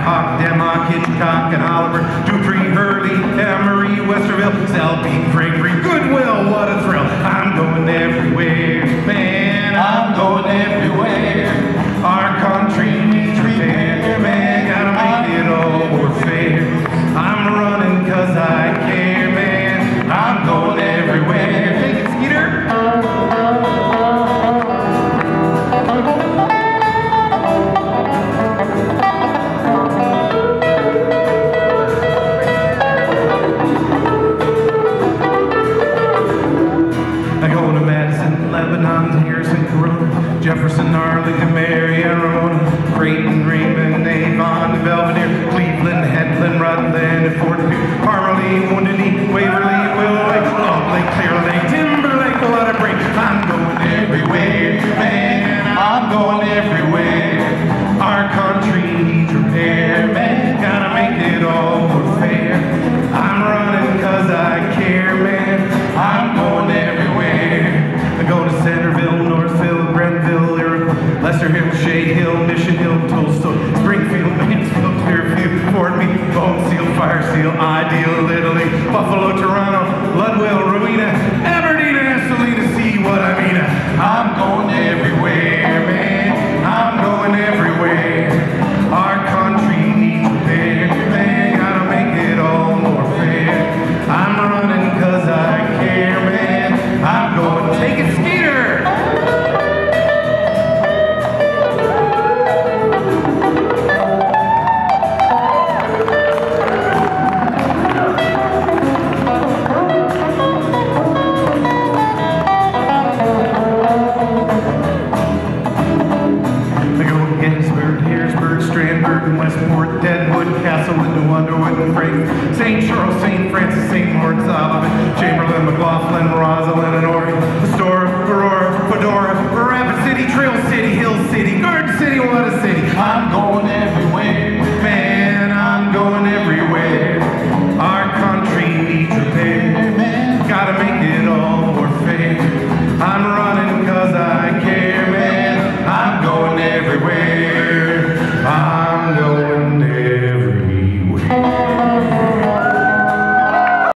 Hawk, Dimock, Hitchcock, and Oliver, Dupree, Hurley, Emery, Westerville, Selby, Gregory, Fort Pierre, Parmelee, Wounded Knee, Waverly, Willow Lake, Long Lake, Clear Lake, Timber Lake, Water Break. I'm going everywhere, man. I'm going everywhere. Our country needs repair, man. Gotta make it all more fair. I'm running cause I care, man. I'm going everywhere. I go to Centerville, Northville, Grenville, Iroquois, Lester Hill, Shade Hill, Mission Hill, Tolstoy, Clearview, Bonesteel, Fire Seal, Ideal, Italy, Buffalo, Toronto, Merton, Westport, Deadwood, Castlewood, New Underwood, and Frank, St. Charles, St. Francis, St. Lawrence, Olivet, Chamberlain, McLaughlin, Rosalind, and Ori, Astoria, Aurora, Fedora, Rapid City, Trail City, Hill City, Garden City, Water City. I'm going everywhere, man, I'm going everywhere. Our country needs repair, gotta make it all more fair. I'm running.